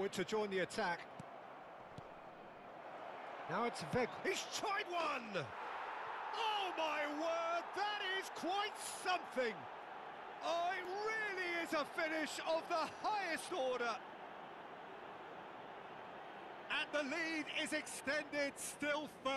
forward to join the attack. Now it's Veg. He's tried one! Oh my word, that is quite something! Oh, it really is a finish of the highest order! And the lead is extended still further.